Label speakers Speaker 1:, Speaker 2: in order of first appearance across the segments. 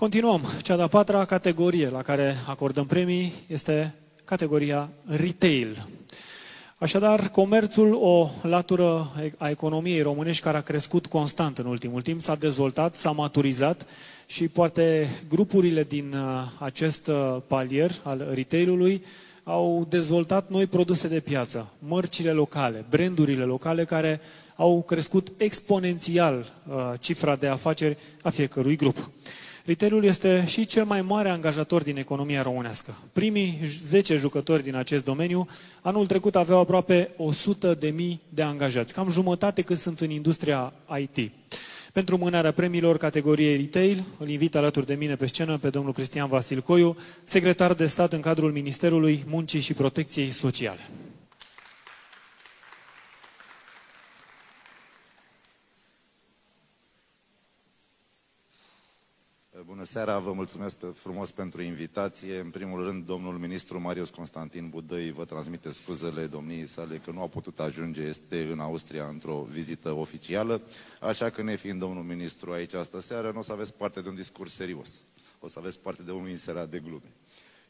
Speaker 1: Continuăm. Cea de-a patra categorie la care acordăm premii este categoria retail. Așadar, comerțul, o latură a economiei românești care a crescut constant în ultimul timp, s-a dezvoltat, s-a maturizat și poate grupurile din uh, acest uh, palier al retailului au dezvoltat noi produse de piață, mărcile locale, brandurile locale care au crescut exponențial uh, cifra de afaceri a fiecărui grup. Retailul este și cel mai mare angajator din economia românească. Primii 10 jucători din acest domeniu anul trecut aveau aproape 100 de mii de angajați, cam jumătate cât sunt în industria IT. Pentru mânarea premiilor categoriei retail, îl invit alături de mine pe scenă pe domnul Cristian Vasilcoiu, secretar de stat în cadrul Ministerului Muncii și Protecției Sociale.
Speaker 2: Bună seara, vă mulțumesc frumos pentru invitație. În primul rând, domnul ministru Marius Constantin Budăi vă transmite scuzele domniei sale că nu a putut ajunge, este în Austria într-o vizită oficială, așa că ne fiind domnul ministru aici astă seară, nu o să aveți parte de un discurs serios. O să aveți parte de un inserat de glume.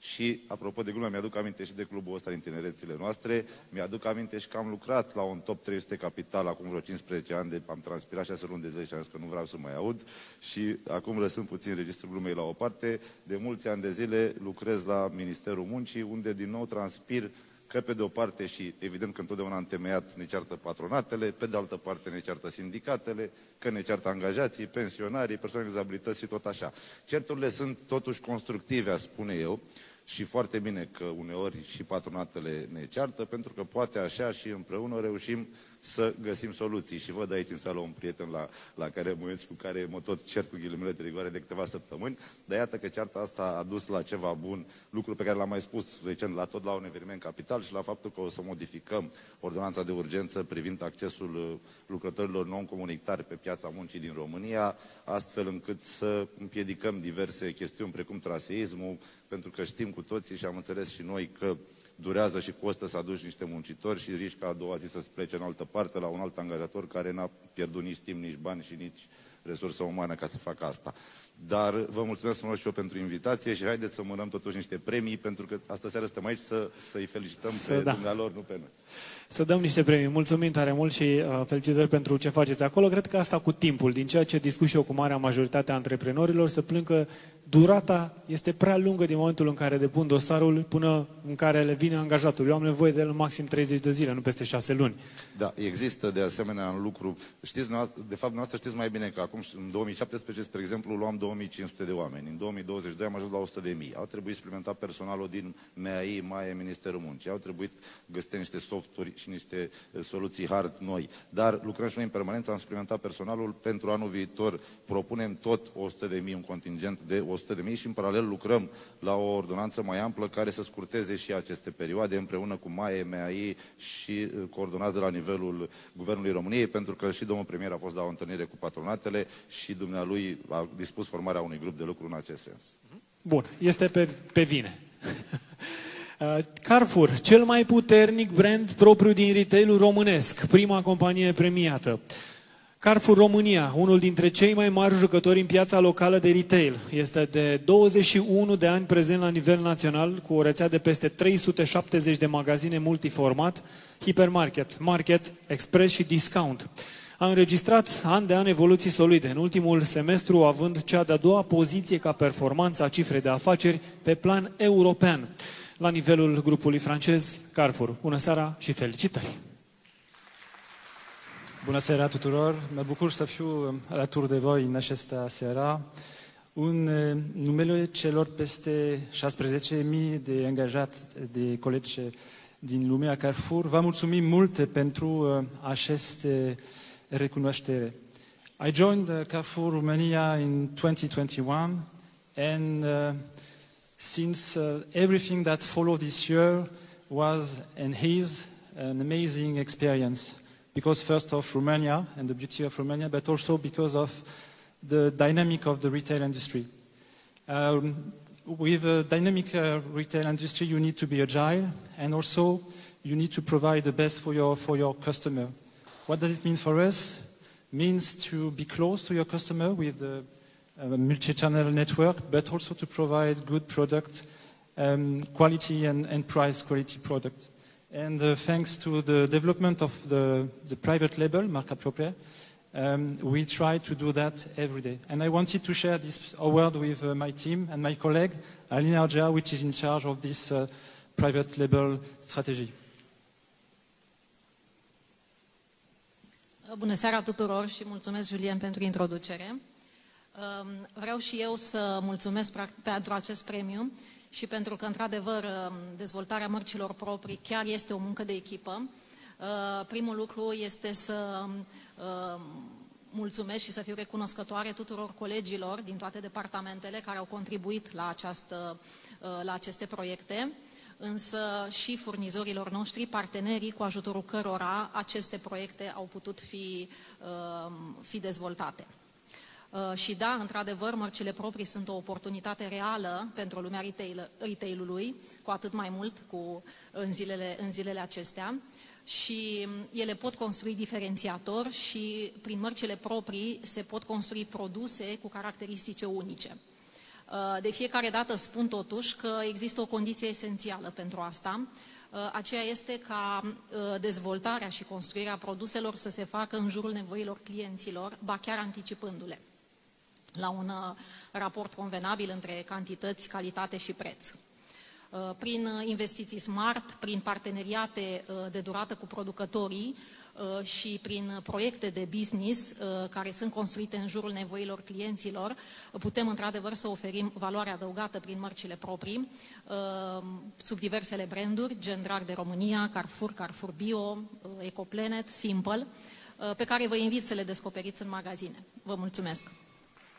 Speaker 2: Și, apropo de glumă, mi-aduc aminte și de clubul ăsta din tinerețile noastre, mi-aduc aminte și că am lucrat la un top 300 capital acum vreo 15 ani, de, am transpirat 6 luni de 10 ani, că nu vreau să mai aud. Și acum lăsând puțin registrul glumei la o parte, de mulți ani de zile lucrez la Ministerul Muncii, unde din nou transpir că pe de o parte și evident că întotdeauna întemeiat ne ceartă patronatele, pe de altă parte ne ceartă sindicatele, că ne ceartă angajații, pensionarii, persoane cu dizabilități și tot așa. Certurile sunt totuși constructive, a spune eu, și foarte bine că uneori și patronatele ne ceartă, pentru că poate așa și împreună reușim să găsim soluții. Și văd aici în sală un prieten la, la care mă cu care mă tot cert cu ghilimele de rigoare de câteva săptămâni, dar iată că cearta asta a dus la ceva bun, lucru pe care l-am mai spus recent la tot la un eveniment capital și la faptul că o să modificăm ordonanța de urgență privind accesul uh, lucrătorilor non-comunitari pe piața muncii din România, astfel încât să împiedicăm diverse chestiuni precum traseismul, pentru că știm cu toții și am înțeles și noi că durează și costă să aduci niște muncitori și riști ca a doua zi să-ți plece în altă parte la un alt angajator care n-a pierdut nici timp, nici bani și nici resursă umană ca să facă asta. Dar vă mulțumesc frumos și eu pentru invitație și haideți să mânăm totuși niște premii, pentru că astă seară suntem aici să, să-i felicităm să, pe da. dumnealor, nu pe noi.
Speaker 1: Să dăm niște premii. Mulțumim tare mult și uh, felicitări pentru ce faceți acolo. Cred că asta cu timpul, din ceea ce discut și eu cu marea majoritate a antreprenorilor, să plâng că durata este prea lungă din momentul în care depun dosarul până în care le vine angajatul. Eu am nevoie de el în maxim 30 de zile, nu peste 6 luni.
Speaker 2: Da, există de asemenea un lucru. Știți, de fapt, noastră știți mai bine că acum, în 2017, spre exemplu, luam 2500 de oameni. În 2022 am ajuns la 100 de mii. Au trebuit suplimentat personalul din MAI, MAE, Ministerul Muncii. Au trebuit găsite niște softuri și niște eh, soluții hard noi. Dar lucrăm și noi în permanență, am suplimentat personalul. Pentru anul viitor propunem tot 100 de mii, un contingent de 100 de mii și în paralel lucrăm la o ordonanță mai amplă care să scurteze și aceste perioade împreună cu MAE, MAI și eh, coordonați de la nivelul Guvernului României, pentru că și domnul premier a fost la o întâlnire cu patronatele și dumnealui a dispus formarea unui grup de lucru în acest sens.
Speaker 1: Bun, este pe, pe vine. Uh, Carrefour, cel mai puternic brand propriu din retailul românesc, prima companie premiată. Carrefour România, unul dintre cei mai mari jucători în piața locală de retail. Este de 21 de ani prezent la nivel național, cu o rețea de peste 370 de magazine multiformat, hipermarket, market, express și discount a înregistrat an de an evoluții solide, în ultimul semestru având cea de-a doua poziție ca performanță a cifrei de afaceri pe plan european, la nivelul grupului francez Carrefour. Bună seara și felicitări!
Speaker 3: Bună seara tuturor! Mă bucur să fiu alături de voi în această seara. Un numele celor peste 16.000 de angajați de colegi din lumea Carrefour, vă mulțumim mult pentru aceste recunoaștere. I joined uh, Carrefour Romania in 2021 and uh, since uh, everything that followed this year was and is an amazing experience because first of Romania and the beauty of Romania, but also because of the dynamic of the retail industry. Um, with a dynamic uh, retail industry, you need to be agile and also you need to provide the best for your, for your customer. What does it mean for us? Means to be close to your customer with a multi-channel network, but also to provide good product, um, quality and, and price quality product. And uh, thanks to the development of the, the private label, Marca Propria, um, we try to do that every day. And I wanted to share this award with uh, my team and my colleague, Alina Arja, which is in charge of this uh, private label strategy.
Speaker 4: Bună seara tuturor și mulțumesc, Julien, pentru introducere. Um, vreau și eu să mulțumesc pentru acest premiu și pentru că, într-adevăr, um, dezvoltarea mărcilor proprii chiar este o muncă de echipă. Uh, primul lucru este să um, mulțumesc și să fiu recunoscătoare tuturor colegilor din toate departamentele care au contribuit la, această, uh, la aceste proiecte însă și furnizorilor noștri, partenerii cu ajutorul cărora aceste proiecte au putut fi, uh, fi dezvoltate. Uh, și da, într-adevăr, mărcile proprii sunt o oportunitate reală pentru lumea retail, retail-ului, cu atât mai mult cu, în, zilele, în zilele acestea. Și ele pot construi diferențiator și prin mărcile proprii se pot construi produse cu caracteristice unice. Uh, de fiecare dată spun totuși că există o condiție esențială pentru asta, uh, aceea este ca uh, dezvoltarea și construirea produselor să se facă în jurul nevoilor clienților, ba chiar anticipându-le la un raport convenabil între cantități, calitate și preț. Prin investiții smart, prin parteneriate de durată cu producătorii, Uh, și prin proiecte de business uh, care sunt construite în jurul nevoilor clienților, putem într-adevăr să oferim valoare adăugată prin mărcile proprii, uh, sub diversele branduri, gen Drag de România, Carrefour, Carrefour Bio, Ecoplanet, Simple, pe care vă invit să le descoperiți în magazine. Vă mulțumesc!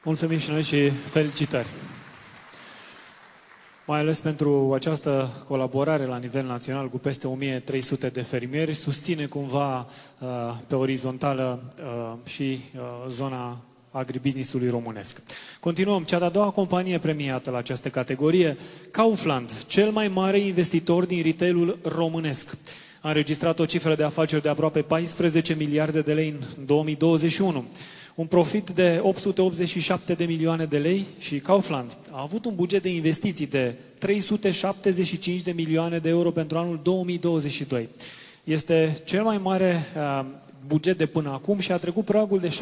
Speaker 1: Mulțumim și noi și felicitări! mai ales pentru această colaborare la nivel național cu peste 1300 de fermieri, susține cumva uh, pe orizontală uh, și uh, zona agribusinessului românesc. Continuăm. Cea de-a doua companie premiată la această categorie, Kaufland, cel mai mare investitor din retailul românesc. A înregistrat o cifră de afaceri de aproape 14 miliarde de lei în 2021 un profit de 887 de milioane de lei și Kaufland a avut un buget de investiții de 375 de milioane de euro pentru anul 2022. Este cel mai mare uh, buget de până acum și a trecut pragul de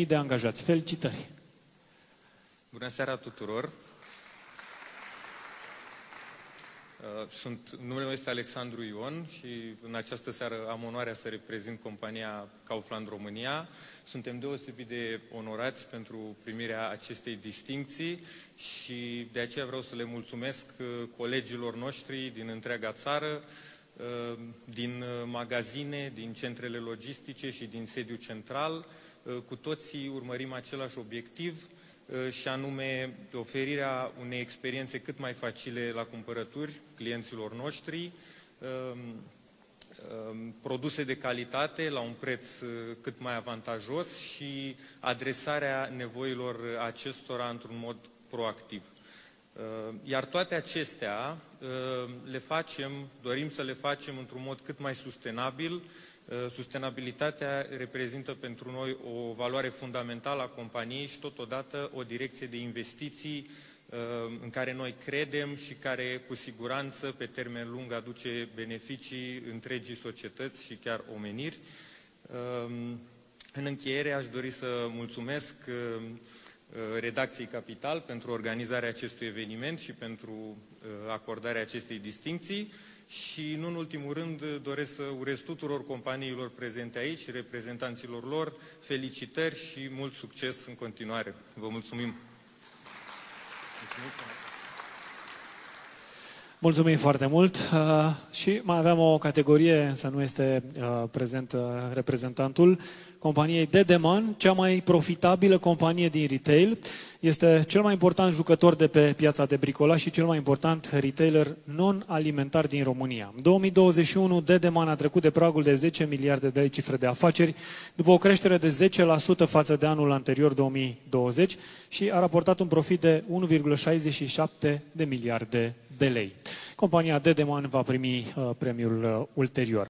Speaker 1: 16.000 de angajați. Felicitări!
Speaker 5: Bună seara tuturor! Uh, sunt, numele meu este Alexandru Ion și în această seară am onoarea să reprezint compania Kaufland România. Suntem deosebit de onorați pentru primirea acestei distincții și de aceea vreau să le mulțumesc uh, colegilor noștri din întreaga țară, uh, din magazine, din centrele logistice și din sediu central. Cu toții urmărim același obiectiv, Uh, și anume oferirea unei experiențe cât mai facile la cumpărături clienților noștri, um, um, produse de calitate la un preț uh, cât mai avantajos și adresarea nevoilor acestora într-un mod proactiv. Uh, iar toate acestea le facem, dorim să le facem într-un mod cât mai sustenabil, Uh, sustenabilitatea reprezintă pentru noi o valoare fundamentală a companiei și totodată o direcție de investiții uh, în care noi credem și care cu siguranță pe termen lung aduce beneficii întregii societăți și chiar omeniri. Um, în încheiere aș dori să mulțumesc uh, redacției Capital pentru organizarea acestui eveniment și pentru acordarea acestei distincții și, nu în ultimul rând, doresc să urez tuturor companiilor prezente aici și reprezentanților lor felicitări și mult succes în continuare. Vă mulțumim!
Speaker 1: Mulțumim, Mulțumim foarte mult uh, și mai aveam o categorie, însă nu este uh, prezent uh, reprezentantul companiei Dedeman, cea mai profitabilă companie din retail. Este cel mai important jucător de pe piața de bricolaj și cel mai important retailer non-alimentar din România. În 2021, Dedeman a trecut de pragul de 10 miliarde de cifre de afaceri, după o creștere de 10% față de anul anterior 2020 și a raportat un profit de 1,67 de miliarde de lei. Compania Dedeman va primi uh, premiul uh, ulterior.